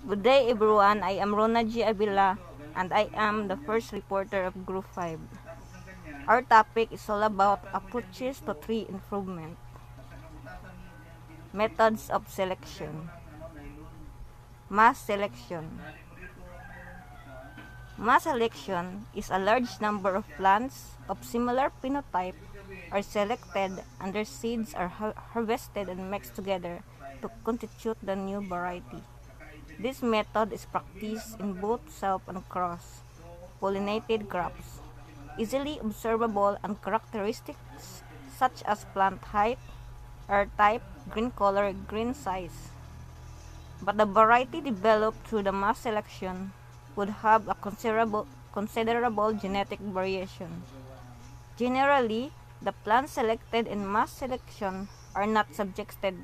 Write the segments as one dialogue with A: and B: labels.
A: Good day everyone, I am Rona G. Avila and I am the first reporter of Group 5. Our topic is all about approaches to tree improvement. Methods of selection. Mass selection. Mass selection is a large number of plants of similar phenotype are selected and their seeds are harvested and mixed together to constitute the new variety. This method is practiced in both self and cross pollinated crops, easily observable and characteristics such as plant height, air type, green color, green size. But the variety developed through the mass selection would have a considerable, considerable genetic variation. Generally, the plants selected in mass selection are not subjected,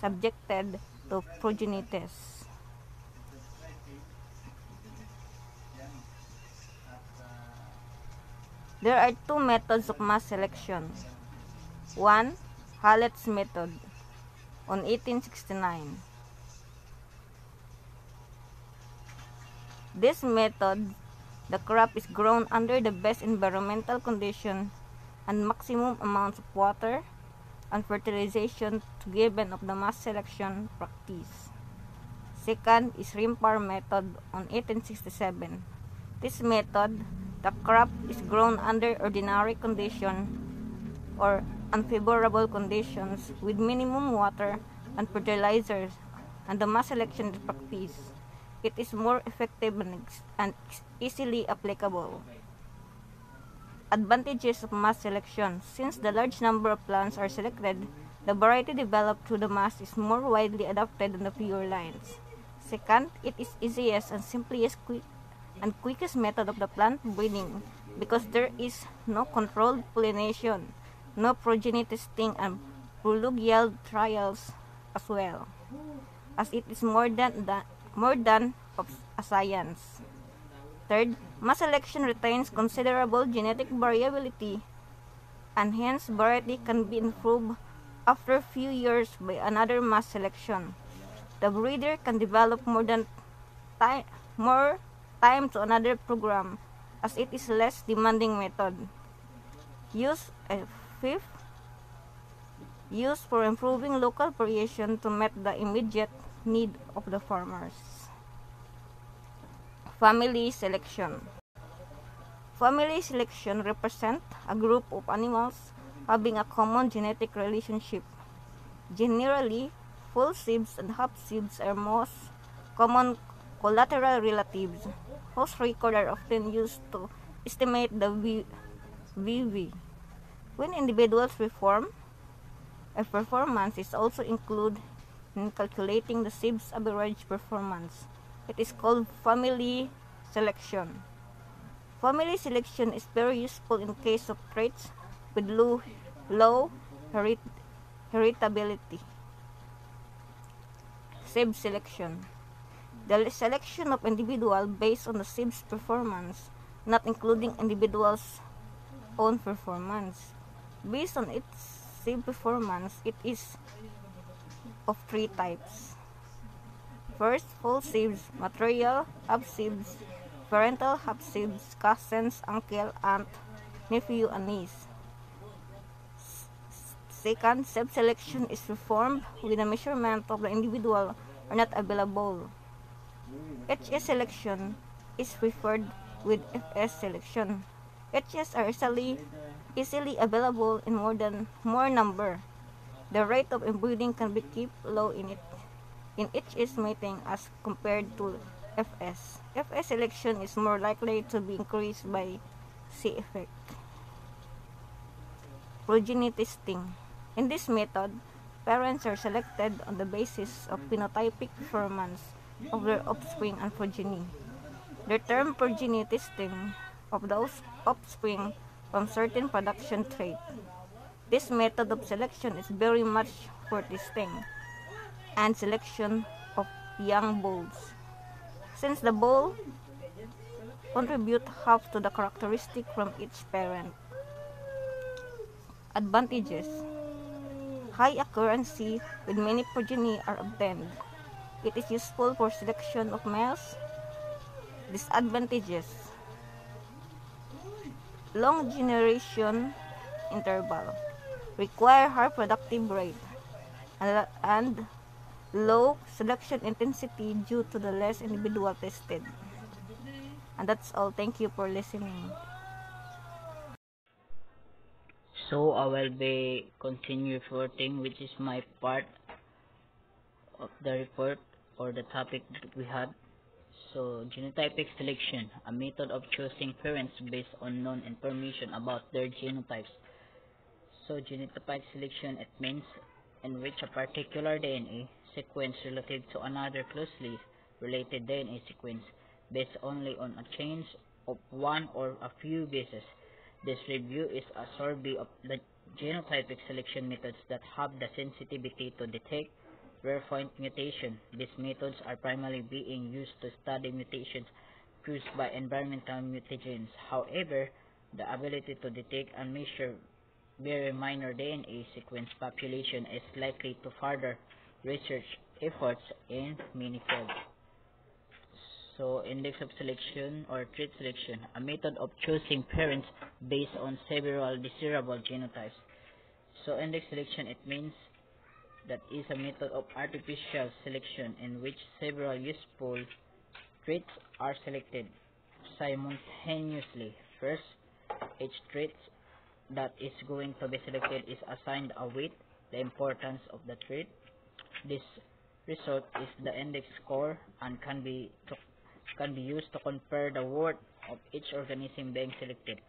A: subjected to progenites. There are two methods of mass selection. One, Hallett's method on 1869. This method, the crop is grown under the best environmental condition and maximum amounts of water and fertilization to given of the mass selection practice. Second is Rimpar method on 1867. This method, the crop is grown under ordinary condition or unfavorable conditions with minimum water and fertilizers and the mass selection practice. It is more effective and easily applicable. Advantages of mass selection. Since the large number of plants are selected, the variety developed through the mass is more widely adopted than the pure lines. Second, it is easiest and simplest quick and quickest method of the plant breeding because there is no controlled pollination, no progeny testing, and prolonged yield trials as well, as it is more than, the, more than of a science. Third, mass selection retains considerable genetic variability and hence variety can be improved after a few years by another mass selection. The breeder can develop more than more time to another program as it is less demanding method. Use a fifth used for improving local variation to meet the immediate need of the farmers. Family selection. Family selection represent a group of animals having a common genetic relationship. Generally, full sibs and half sibs are most common collateral relatives, whose record are often used to estimate the VV. When individuals perform, a performance is also included in calculating the sib's average performance. It is called family selection. Family selection is very useful in case of traits with low, low herit heritability. Sib selection. The selection of individual based on the sib's performance, not including individual's own performance. Based on its sib performance, it is of three types. First, full sibs, material, half sibs, parental half sibs, cousins, uncle, aunt, nephew, and niece. Second, self-selection is performed when the measurement of the individual are not available. HS selection is preferred with FS selection. HS are easily, easily available in more than more number. The rate of inbreeding can be kept low in it in is mating as compared to FS. FS selection is more likely to be increased by C effect. Progeny testing. In this method, parents are selected on the basis of phenotypic performance of their offspring and progeny. The term progeny testing of those offspring from certain production trait. This method of selection is very much for testing and selection of young bulls. Since the bull contribute half to the characteristic from each parent. Advantages High accuracy with many progeny are obtained. It is useful for selection of males. Disadvantages. Long generation interval. Require high productive rate. And, low selection intensity due to the less individual tested. And that's all. Thank you for listening.
B: So I will be continue reporting which is my part of the report or the topic that we had. So genotypic selection, a method of choosing parents based on known information about their genotypes. So genotypic selection it means in which a particular DNA sequence relative to another closely related DNA sequence based only on a change of one or a few bases. This review is a survey of the genotypic selection methods that have the sensitivity to detect rare point mutation. These methods are primarily being used to study mutations caused by environmental mutagens. However, the ability to detect and measure very minor DNA sequence population is likely to further research efforts in many fields. So, index of selection or trait selection, a method of choosing parents based on several desirable genotypes. So, index selection, it means that is a method of artificial selection in which several useful traits are selected simultaneously. First, each trait that is going to be selected is assigned a weight, the importance of the trait. This result is the index score and can be to, can be used to compare the worth of each organism being selected.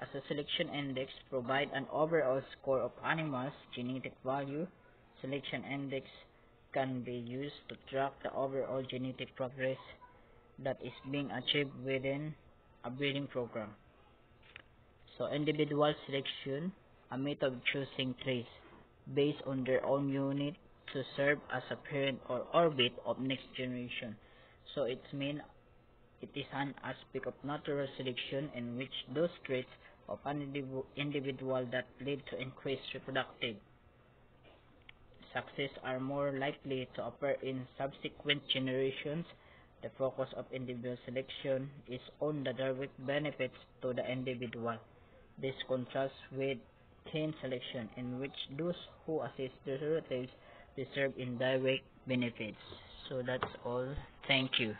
B: As a selection index provide an overall score of animals genetic value. Selection index can be used to track the overall genetic progress that is being achieved within a breeding program. So individual selection, a method of choosing traits based on their own unit to serve as a parent or orbit of next generation. So it means it is an aspect of natural selection in which those traits of an individual that lead to increased reproductive success are more likely to appear in subsequent generations. The focus of individual selection is on the direct benefits to the individual. This contrasts with kin selection, in which those who assist their relatives receive indirect benefits. So that's all. Thank you.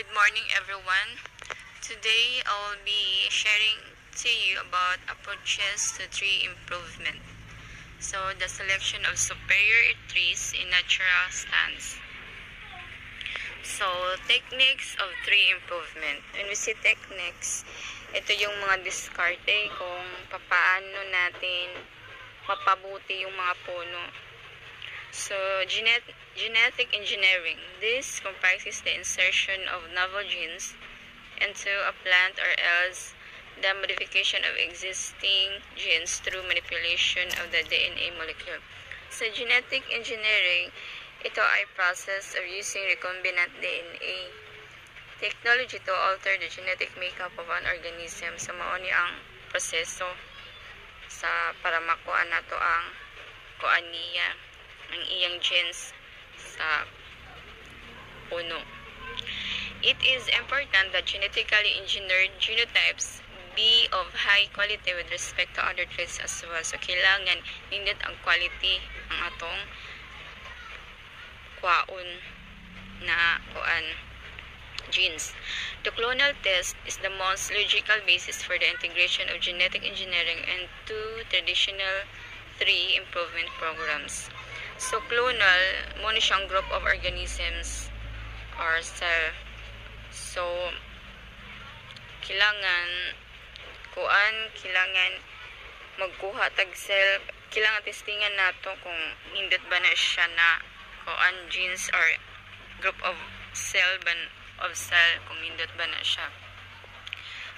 C: Good morning, everyone. Today, I'll be sharing to you about approaches to tree improvement. So, the selection of superior trees in natural stands. So, techniques of tree improvement. When we say techniques, ito yung mga diskarte kung papaano natin mapabuti yung mga puno. So, genet genetic engineering. This comprises the insertion of novel genes into a plant or else the modification of existing genes through manipulation of the DNA molecule. Sa genetic engineering, ito ay process of using recombinant DNA technology to alter the genetic makeup of an organism. Sa maoni ang proseso sa para makuha nato ang kuan niya ang iyang genes sa puno. It is important that genetically engineered genotypes be of high quality with respect to other traits as well. So, kailangan nindot ang quality ang atong kwaon na kuan genes. The clonal test is the most logical basis for the integration of genetic engineering into traditional three improvement programs. So, clonal, mo siyang group of organisms or cell. So, kailangan kuan kailangan magkuha tag cell kailangan testingan nato kung hindot ba na siya na kuan genes or group of cell ban of cell kung hindot ba na siya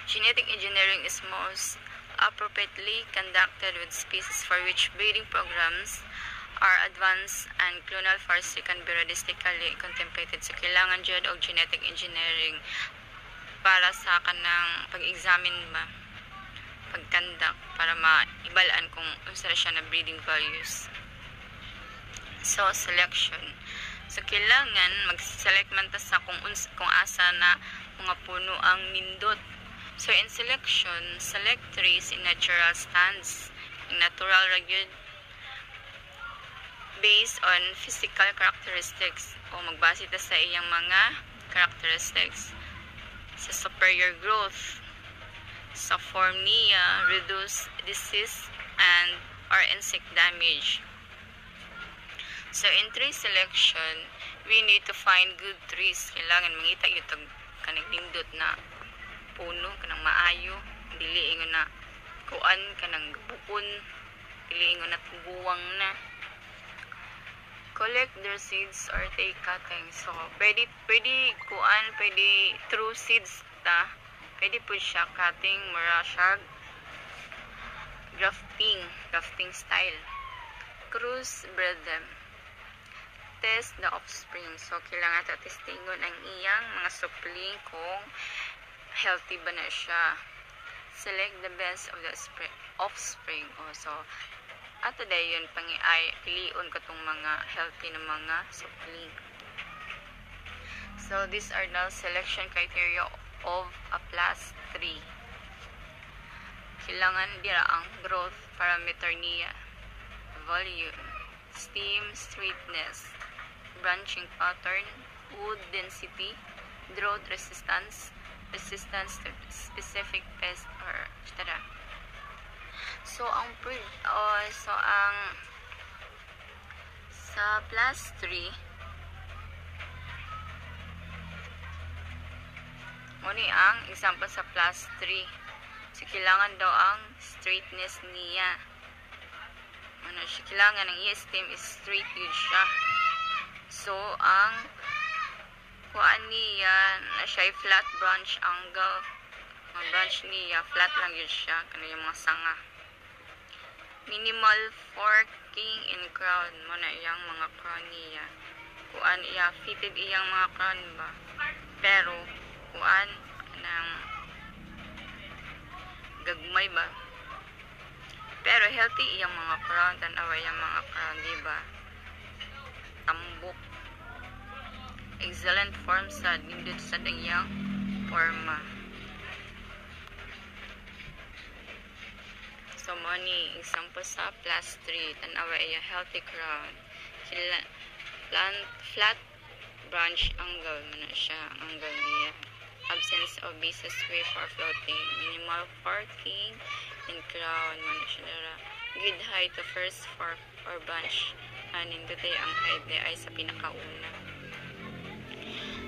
C: genetic engineering is most appropriately conducted with species for which breeding programs are advanced and clonal farsi can be realistically contemplated. So, kailangan dyan og genetic engineering para sa kanang pag-examine ba para maibalaan kung unsa siya na breeding values. So, selection. So, kailangan mag-select man ta sa kung, uns, kung asa na mga puno ang nindot. So, in selection, select trees in natural stands. In natural ragyod based on physical characteristics o magbase ta sa iyang mga characteristics. Sa superior growth, sa form niya, reduce disease and or insect damage. So, in tree selection, we need to find good trees. Kailangan mangita yung kanang nindot na puno, kanang maayo, dili ingon na kuan, kanang bukon, dili ingon na tubuwang na. Collect their seeds or take cutting. So, pwede, pwede kuan, pwede true seeds ta. Pwede po siya cutting, mura siya grafting, grafting style. Cruise breed them test the offspring. So, kailangan ito testingon ang iyang mga supling kung healthy ba na siya. Select the best of the offspring. Oh, so, ato day yun, pangi ay piliun ko tong mga healthy na mga supling. So, these are the selection criteria of a plus 3. Kailangan dira ang growth parameter niya. Volume, steam, straightness, branching pattern, wood density, drought resistance, resistance to specific pest or etc. So ang pre uh, so ang sa plus 3 Muni ang example sa plus 3. So, kailangan daw ang straightness niya. Ano siya? Kailangan ang i-esteem is straight yun siya. So, ang kuan niya na siya flat branch angle. Ang branch niya, flat lang yun siya. Kano mga sanga. Minimal forking in crown. Mo na iyang mga crown niya. Kuan iya, fitted iyang mga crown ba. Pero, kuan ng gagmay ba. Pero healthy iyang mga crown. Tanawa iyang mga crown, di ba? tambok. Excellent form sa nindot sa dayang forma. So, mo ni example sa plus 3. Tanawa ay healthy crown. Sila, plant, flat branch angle mo na siya. Angle niya. Absence of basis way for floating. Minimal forking and crown mo na siya. Good height of first fork or branch anin today ang height niya ay sa pinakauna.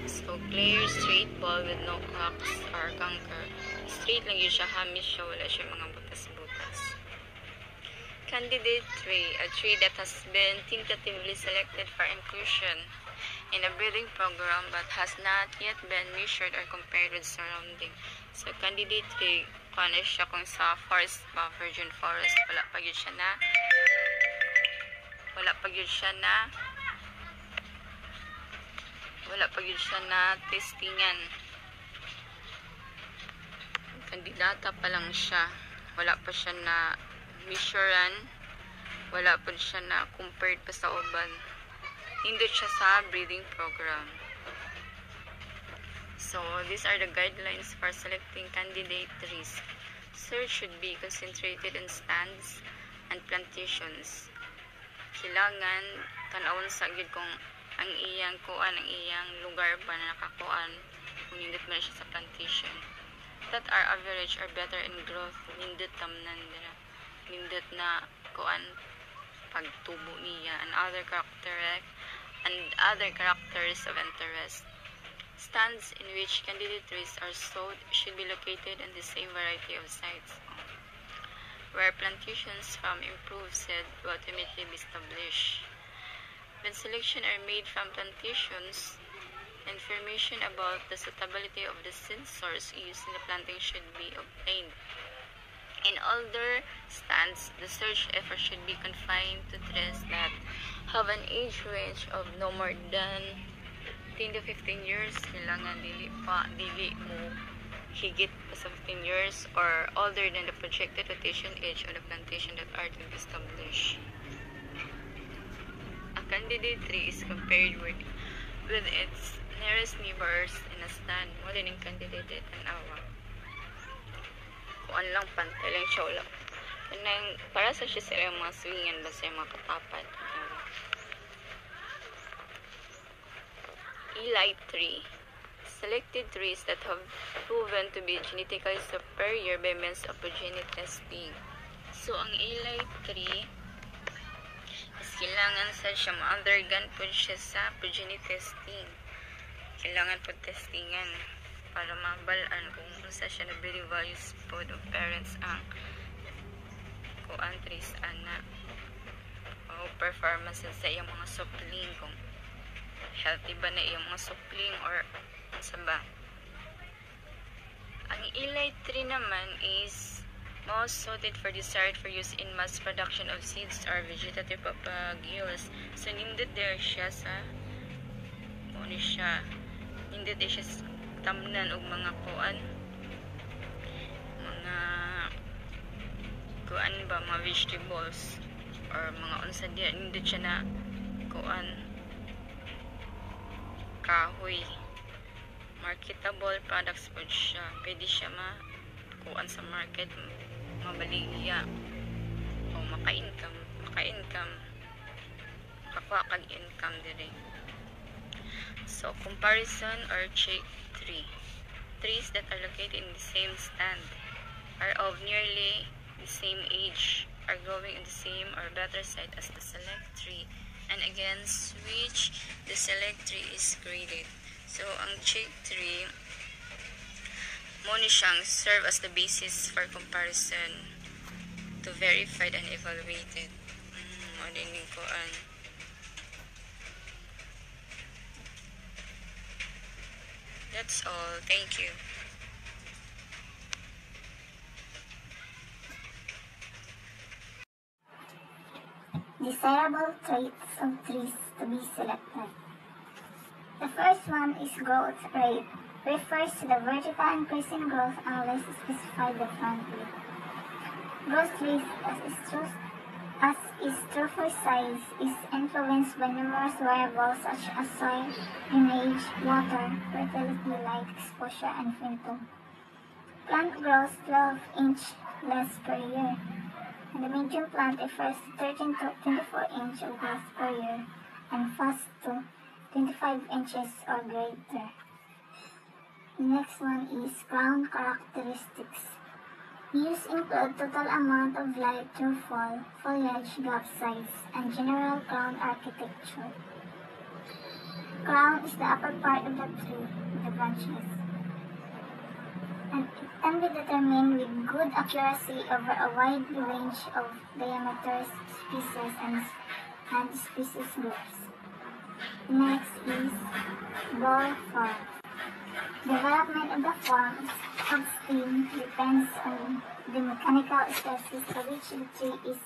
C: So, clear straight ball with no cracks or conquer. Straight lang yun siya, hamis siya, wala siya mga butas-butas. Candidate tree, a tree that has been tentatively selected for inclusion in a breeding program but has not yet been measured or compared with surrounding. So, candidate tree, kung siya kung sa forest ba, virgin forest, wala pa yun siya na. Wala pa yun siya na. Wala pa yun siya na testingan kandidata pa lang siya. Wala pa siya na missurean wala pa siya na compared pa sa uban. Hindi siya sa breeding program. So these are the guidelines for selecting candidate trees search should be concentrated in stands and plantations. Kailangan tanawon sa gid kung ang iyang kuan ang iyang lugar ba na nakakuan kung nindot man siya sa plantation. That are average or better in growth nindot tamnan dira nindot na kuan pagtubo niya and other character and other characters of interest stands in which candidate trees are sowed should be located in the same variety of sites where plantations from improved seed will ultimately be established. When selection are made from plantations, information about the suitability of the seed source used in the planting should be obtained. In older stands, the search effort should be confined to trees that have an age range of no more than 10 to 15 years. Kailangan dili pa, dili mo higit sa 15 years or older than the projected rotation age of the plantation that are to be established. A candidate tree is compared with, with its nearest neighbors in a stand mo din ang candidate and awa. Kuan lang pantay lang siya wala. Kanang, para sa siya sila yung mga swingan ba sa mga katapat. Eli tree. Selected trees that have proven to be genetically superior by means of progeny testing. So, ang Eli tree is kailangan sa siya ma-undergone po siya sa progeny testing. Kailangan po testingan para mabalaan kung siya na very values po ng parents ang kuan trees ana o performance sa iyang mga supling kung healthy ba na iyong mga supling or sa ba. Ang ilay tree naman is most suited for desired for use in mass production of seeds or vegetative papagios so nindot there siya sa ano siya nindot siya tamnan og mga kuan mga kuan ba mga vegetables or mga unsa diya nindot siya na kuan. Kahoy. Marketable products po siya. Pwede siya ma kuan sa market mabaligya o maka-income maka-income. Makakuha kag income dire. So comparison or check tree trees that are located in the same stand are of nearly the same age are growing in the same or better site as the select tree and against which the select tree is graded. So, ang check tree, mo ni siyang serve as the basis for comparison to verified and evaluated. Mm, ko an. That's all. Thank you.
D: Desirable traits of trees to be selected. The first one is growth rate. Refers to the vertical increase in growth unless specified differently. Growth rate as is true, as is true for size is influenced by numerous variables such as soil, drainage, water, fertility, light exposure, and phantom. Plant grows 12 inch less per year the medium plant refers to 13 to 24 inch of growth per year and fast to 25 inches or greater. The next one is crown characteristics. These include total amount of light through fall, foliage gap size, and general crown architecture. Crown is the upper part of the tree, the branches and it can be determined with good accuracy over a wide range of diameters, species, and, and species groups. Next is bole form. Development of the forms of steam depends on the mechanical stresses to which the tree is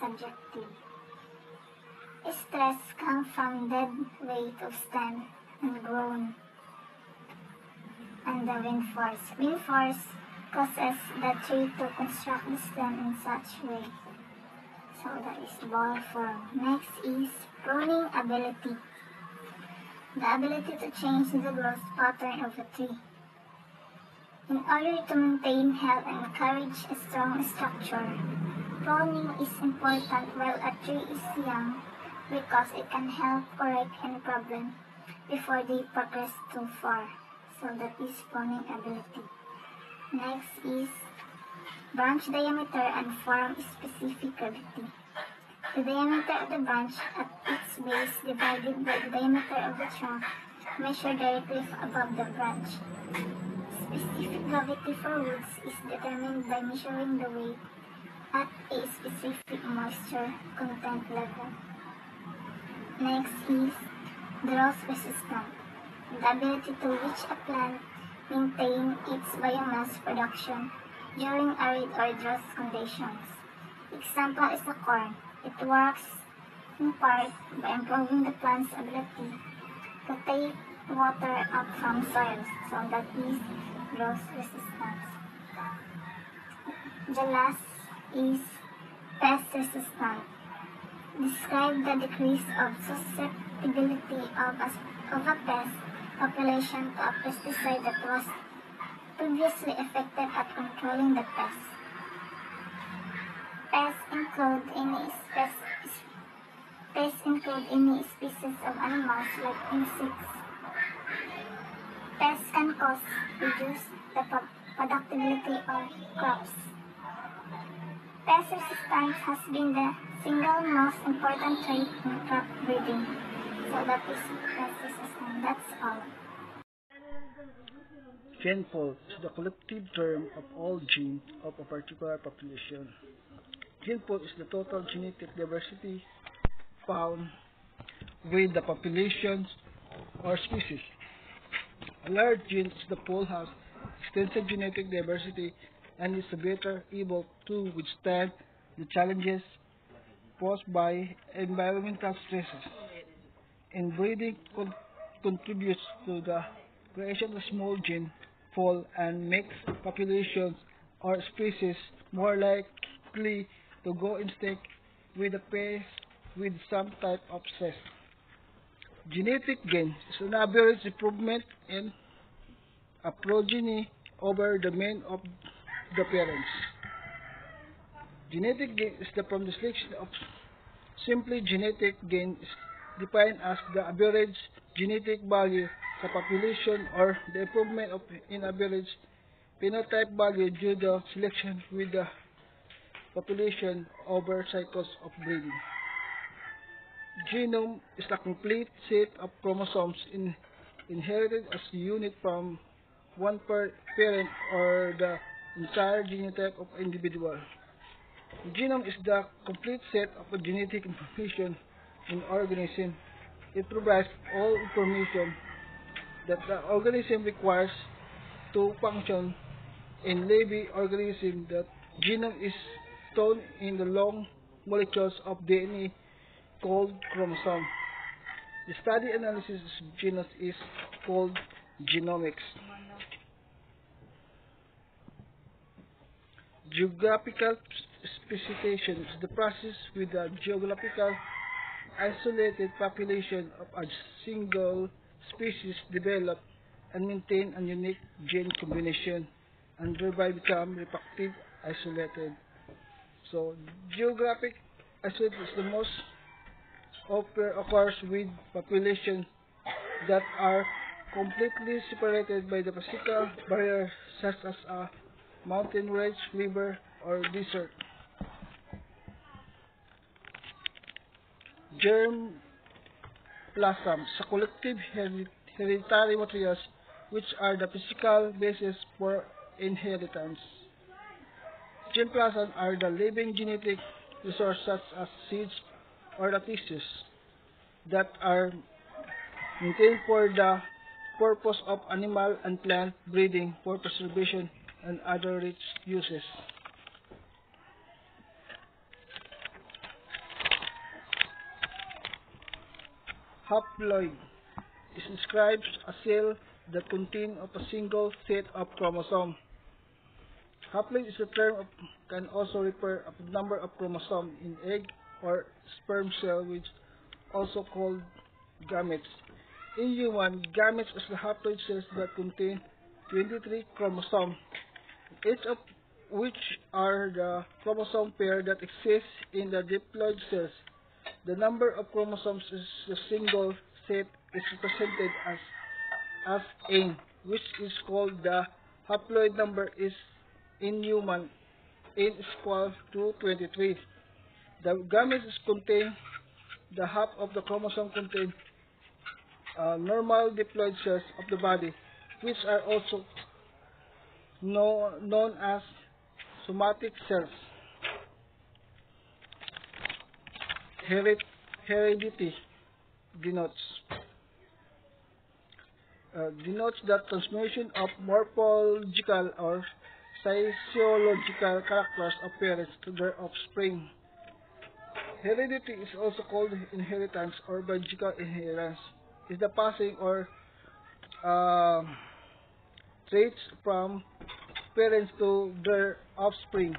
D: subjected. Stress comes from dead weight of stem and grown and the wind force. Wind force causes the tree to construct the stem in such way. So that is bole form. Next is pruning ability. The ability to change the growth pattern of a tree. In order to maintain health and encourage a strong structure, pruning is important while a tree is young because it can help correct any problem before they progress too far so that is forming ability. Next is branch diameter and form specific specificity. The diameter of the branch at its base divided by the diameter of the trunk measured directly above the branch. Specific gravity for woods is determined by measuring the weight at a specific moisture content level. Next is drought resistant the ability to which a plant maintain its biomass production during arid or drought conditions. Example is the corn. It works in part by improving the plant's ability to take water up from soils, so that is growth resistance. The last is pest resistant. Describe the decrease of susceptibility of a, of a pest population to a pesticide that was previously effective at controlling the pest. Pests include any species, pests include any species of animals like insects. Pests can cause reduce the pro- productivity of crops. Pest resistance has been the single most important trait in crop breeding. So that is pest resistance. That's all.
E: Is the collective term of all genes of a particular population. Gene pool is the total genetic diversity found with the populations or species. A large gene is the pool has extensive genetic diversity and is better able to withstand the challenges posed by environmental stresses. Inbreeding con- contributes to the creation of small gene pool and makes populations or species more likely to go in step with a pace with some type of stress. Genetic gain is an average improvement in a progeny over the mean of the parents. Genetic gain is the from the selection of simply genetic gain defined as the average genetic value sa population or the improvement of in average phenotype value due to selection with the population over cycles of breeding. Genome is a complete set of chromosomes in, inherited as a unit from one parent or the entire genotype of an individual. Genome is the complete set of genetic information in organism. It provides all information that the organism requires to function in living organism. The genome is stored in the long molecules of DNA called chromosome. The study analysis of genome is called genomics. Geographical speciation is the process with the geographical isolated population of a single species develop and maintain a unique gene combination and thereby become reproductive isolated. So geographic isolation is the most often occurs with populations that are completely separated by the physical barrier such as a mountain range, river, or desert. Germ plasm is a collective hereditary materials which are the physical basis for inheritance. Germ plasm are the living genetic resources such as seeds or the tissues that are maintained for the purpose of animal and plant breeding for preservation and other rich uses. Haploid describes a cell that contains of a single set of chromosomes. Haploid is a term of, can also refer to the number of chromosomes in egg or sperm cell which also called gametes. In human, gametes is the haploid cells that contain 23 chromosomes, each of which are the chromosome pair that exists in the diploid cells. The number of chromosomes is a single set is represented as n, which is called the haploid number is in human n is equal to 23. The gametes contain the half of the chromosome contain uh, normal diploid cells of the body, which are also know, known as somatic cells. Hered, heredity denotes uh, denotes the transmission of morphological or physiological characters of parents to their offspring. Heredity is also called inheritance or biological inheritance. Is the passing or uh, traits from parents to their offspring,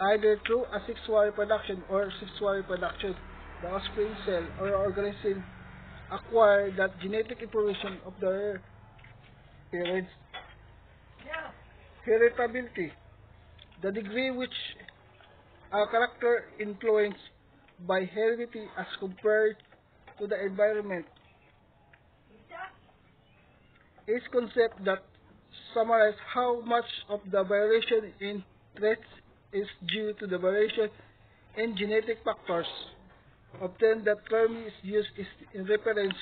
E: either through asexual reproduction or sexual reproduction. The offspring cell or organism acquire that genetic information of their parents. Yeah. Heritability, the degree which a character influenced by heredity as compared to the environment is concept that summarizes how much of the variation in traits is due to the variation in genetic factors. Often the term is used is in reference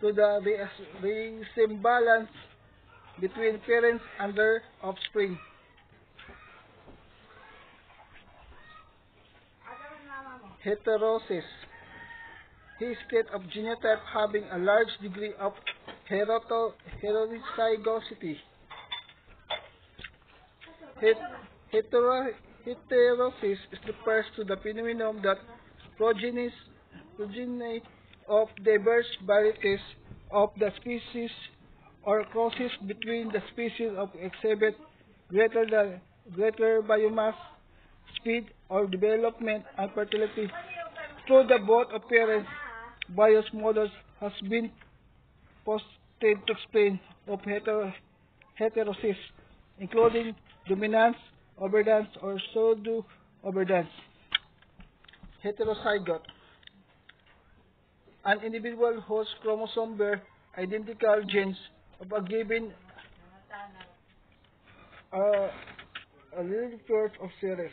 E: to the re- resemblance between parents and their offspring. Heterosis. His state of genotype having a large degree of heterozygosity. Het- hetero- heterosis is refers to the phenomenon that progenies, progeny of diverse varieties of the species or crosses between the species of exhibit greater than greater biomass, speed, or development and fertility. Through the both appearance bios models has been posted to explain of hetero, heterosis, including dominance, overdominance, or pseudo overdominance. Heterozygote. An individual whose chromosome bear identical genes of a given uh, a little part of series.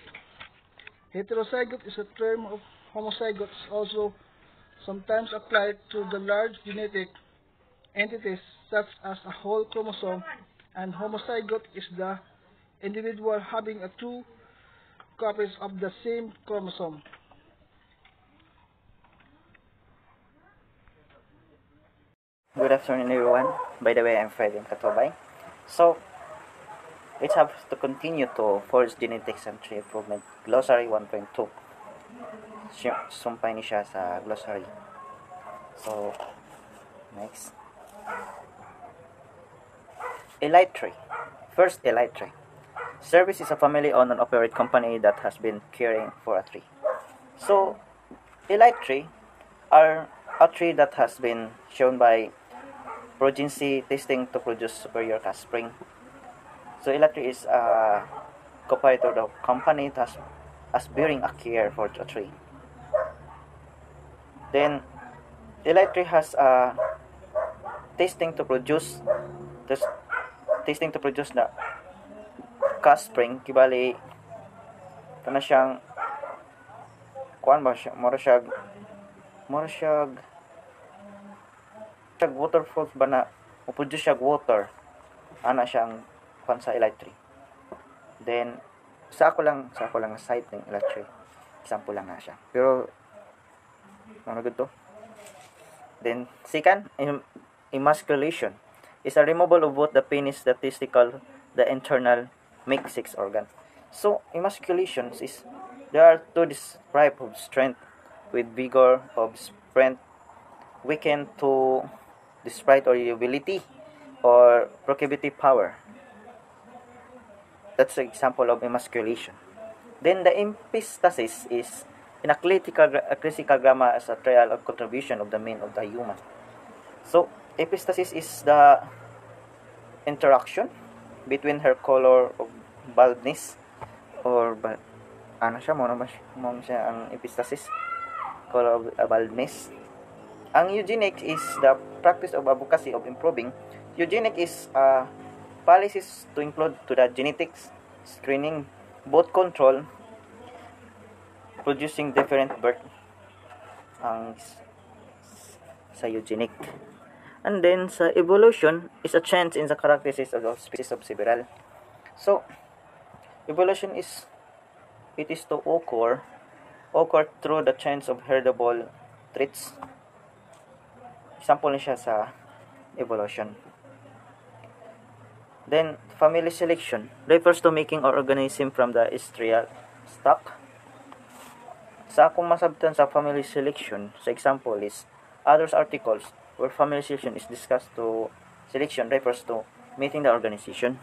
E: Heterozygote is a term of homozygotes also sometimes applied to the large genetic entities such as a whole chromosome and homozygote is the individual having a two copies of the same chromosome.
F: Good afternoon, everyone. By the way, I'm Freddy Katobay. So, let's have to continue to Forest Genetics and Tree Improvement Glossary 1.2. Siya- Sumpay ni siya sa glossary. So, next. Elite Tree. First, Elite Tree. Service is a family-owned and operated company that has been caring for a tree. So, Elite Tree are a tree that has been shown by progeny testing to produce superior cast spring. So Elatri is a cooperative of company that has, as bearing a care for a tree. Then Elatri has a testing to produce this testing to produce the cast spring kibali kana siyang kuan ba siya? Mura siya mura siya siya waterfalls ba na produce siya water. Ana siyang kwan sa electric. Then sa ako lang sa ako lang nga site ng electric. Example lang na siya. Pero ano to then second em- emasculation. Is a removal of both the penis testicle the internal make sex organ so emasculation is there are two describe of strength with vigor of strength weakened to despite or ability or proclivity power. That's an example of emasculation. Then the epistasis is in a critical, a grammar as a trial of contribution of the mean of the human. So epistasis is the interaction between her color of baldness or ba, ano siya, mo ba siya, ang epistasis color of uh, baldness ang eugenics is the practice of advocacy of improving. Eugenic is a policies to include to the genetics, screening, both control, producing different birth ang sa eugenic. And then sa evolution is a change in the characteristics of the species of several. So, evolution is it is to occur occur through the change of heritable traits example na siya sa evolution. Then, family selection refers to making our organism from the estrial stock. Sa akong masabtan sa family selection, sa example is, others articles where family selection is discussed to selection refers to meeting the organization.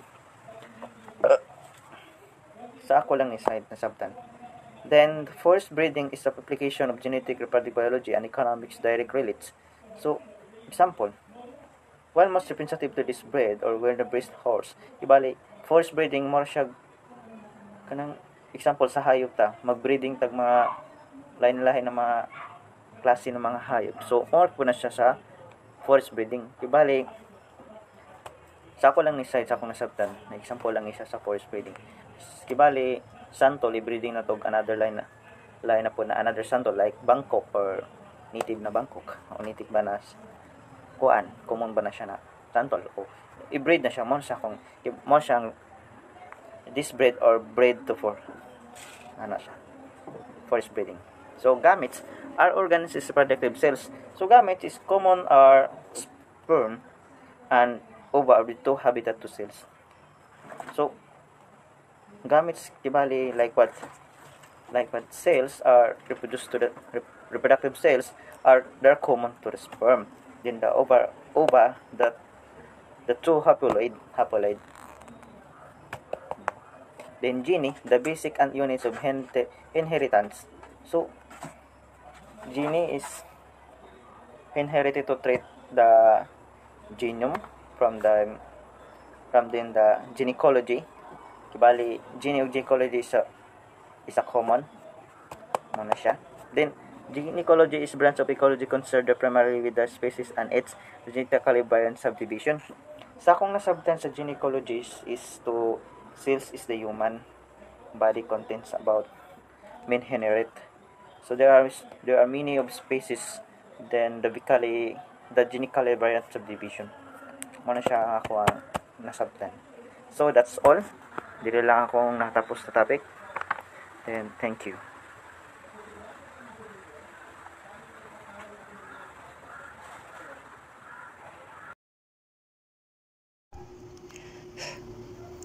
F: sa ako lang ni side na sabtan. Then, forced breeding is the application of genetic reproductive biology and economics direct relates. So, example, while most representative to this breed or where the breast horse, ibali, forced breeding more siya kanang example sa hayop ta, magbreeding tag mga lain-lain na mga klase ng mga hayop. So, more po na siya sa forest breeding. Ibali, sa ako lang ni side sa akong nasabtan, na example lang isa sa forest breeding. Kibali, santol, i-breeding na to another line na line na po na another santol like Bangkok or native na Bangkok o native ba na kuan, common ba na siya na santol o i-breed na siya mo siya kung mo siyang this breed or breed to for ano siya forest breeding so gametes are organisms reproductive cells. So gametes is common are sperm and ova are the two habitat to cells. So gametes kibali like what like what cells are reproduced to the rep- reproductive cells are they're common to the sperm. Then the ova ova the the two haploid haploid. Then gene the basic and units of inheritance. So gene is inherited to trait the genome from the from then the gynecology. Kibali gynecology is a is a common mo na siya. Then gynecology is branch of ecology concerned primarily with the species and its genetically variant subdivision. Sa akong nasabtan sa gynecology is, is to cells is the human body contents about main inherit so there are there are many of species then the vically the genetically variant subdivision. Mo na siya ang ako ang nasabtan so that's all. Dili lang akong natapos na topic. Then thank you.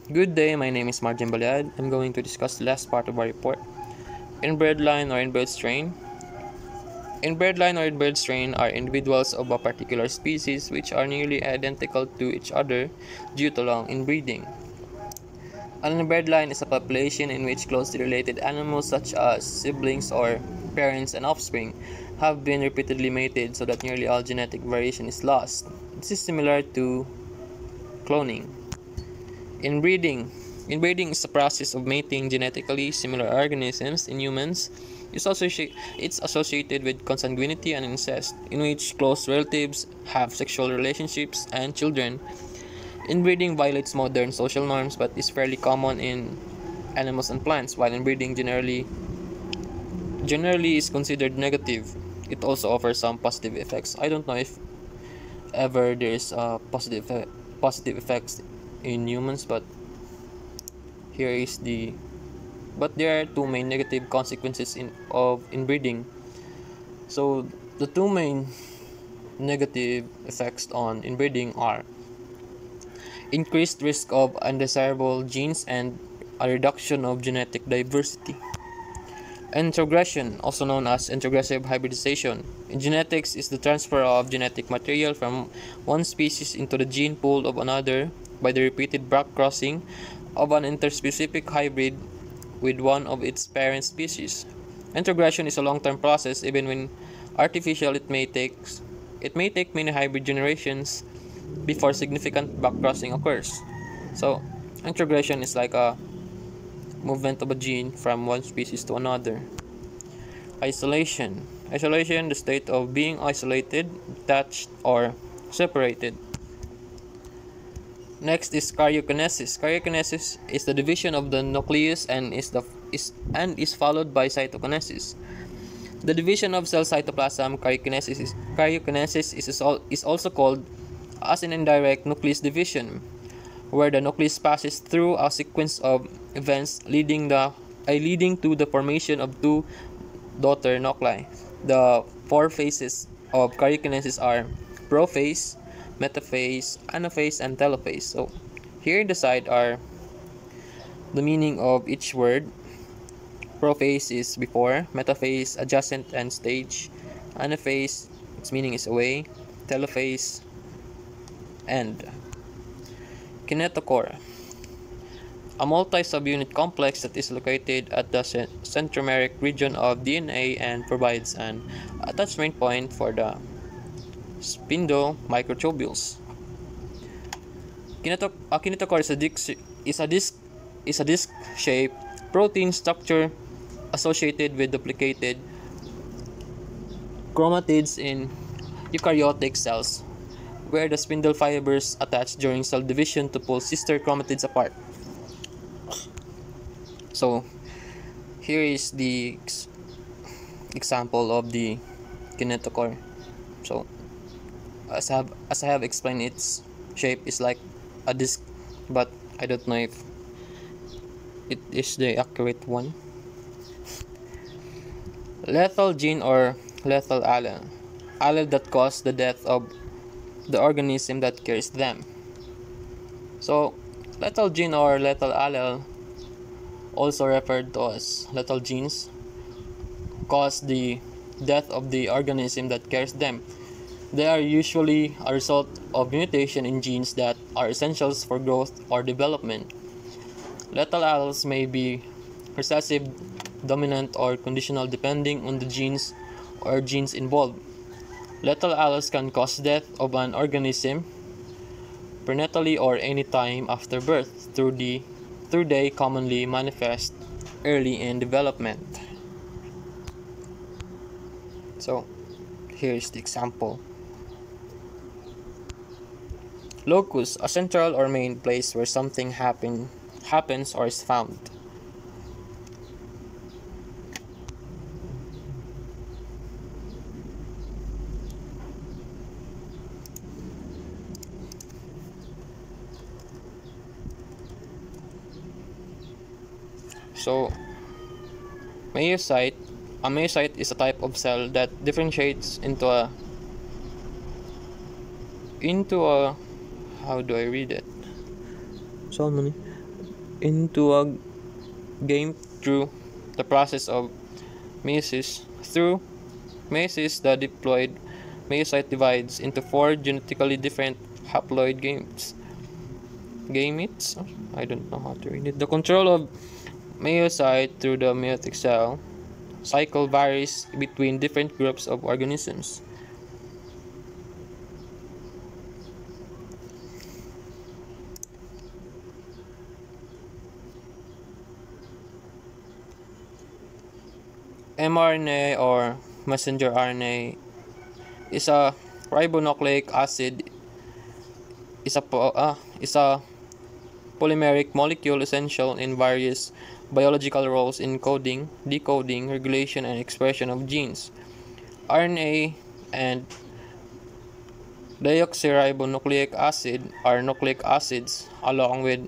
G: Good day, my name is Martin Baliad. I'm going to discuss the last part of our report. Inbred line or inbred strain. Inbred line or inbred strain are individuals of a particular species which are nearly identical to each other due to long inbreeding. An inbred line is a population in which closely related animals such as siblings or parents and offspring have been repeatedly mated so that nearly all genetic variation is lost. This is similar to cloning. Inbreeding. Inbreeding is the process of mating genetically similar organisms in humans. It's, associ- it's associated with consanguinity and incest, in which close relatives have sexual relationships and children. Inbreeding violates modern social norms but is fairly common in animals and plants, while inbreeding generally generally is considered negative. It also offers some positive effects. I don't know if ever there's uh, positive e- positive effects in humans but here is the but there are two main negative consequences in of inbreeding. So the two main negative effects on inbreeding are increased risk of undesirable genes and a reduction of genetic diversity. Introgression, also known as introgressive hybridization, in genetics is the transfer of genetic material from one species into the gene pool of another by the repeated back crossing of an interspecific hybrid with one of its parent species. Introgression is a long-term process even when artificial it may take it may take many hybrid generations before significant backcrossing occurs. So, introgression is like a movement of a gene from one species to another. Isolation. Isolation, the state of being isolated, detached, or separated. Next is karyokinesis. Karyokinesis is the division of the nucleus and is the is and is followed by cytokinesis. The division of cell cytoplasm karyokinesis is, karyokinesis is, al- is also called as an indirect nucleus division, where the nucleus passes through a sequence of events leading the uh, leading to the formation of two daughter nuclei. The four phases of karyokinesis are prophase, metaphase, anaphase, and telophase. So here in the side are the meaning of each word. Prophase is before, metaphase adjacent and stage, anaphase its meaning is away, telophase end. kinetochore, a multi-subunit complex that is located at the centromeric region of DNA and provides an attachment point for the spindle microtubules. Kineto a kinetochore is a disc is a disc is a disc-shaped protein structure associated with duplicated chromatids in eukaryotic cells, where the spindle fibers attach during cell division to pull sister chromatids apart. So, here is the ex example of the kinetochore. So, as I have as I have explained, its shape is like a disc, but I don't know if it is the accurate one. Lethal gene or lethal allele. Allele that cause the death of the organism that carries them. So, lethal gene or lethal allele, also referred to as lethal genes, cause the death of the organism that carries them. They are usually a result of mutation in genes that are essentials for growth or development. Lethal alleles may be recessive, dominant, or conditional depending on the genes or genes involved. Lethal alleles can cause death of an organism prenatally or any time after birth through the through they commonly manifest early in development. So here is the example. Locus, a central or main place where something happen, happens or is found. So, meiocyte, a meiocyte is a type of cell that differentiates into a into a how do I read it? So many into a game through the process of meiosis. Through meiosis, the diploid meiocyte divides into four genetically different haploid gametes. Gametes? I don't know how to read it. The control of meiocyte through the meiotic cell cycle varies between different groups of organisms. mRNA or messenger RNA is a ribonucleic acid is a uh, is a polymeric molecule essential in various biological roles in coding, decoding, regulation, and expression of genes. RNA and deoxyribonucleic acid are nucleic acids along with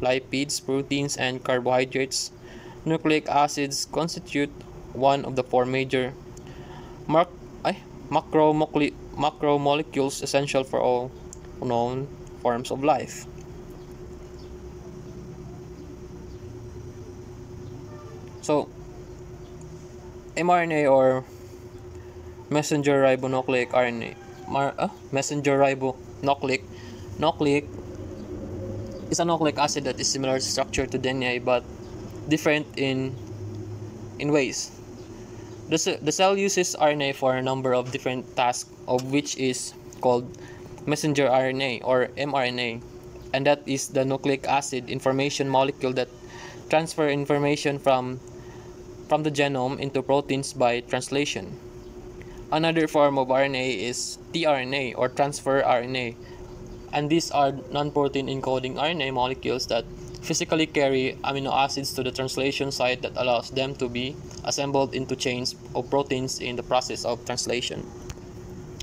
G: lipids, proteins, and carbohydrates. Nucleic acids constitute one of the four major mac ay, macromolecules essential for all known forms of life. So, mRNA or messenger ribonucleic RNA, mar, uh, messenger ribonucleic nucleic is a nucleic acid that is similar structure to DNA but different in in ways. The, the cell uses RNA for a number of different tasks, of which is called messenger RNA or mRNA, and that is the nucleic acid information molecule that transfer information from from the genome into proteins by translation. Another form of RNA is tRNA or transfer RNA, and these are non-protein encoding RNA molecules that physically carry amino acids to the translation site that allows them to be assembled into chains of proteins in the process of translation.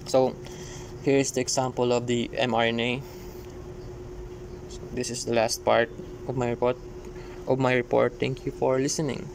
G: So here is the example of the mRNA. So this is the last part of my report of my report. Thank you for listening.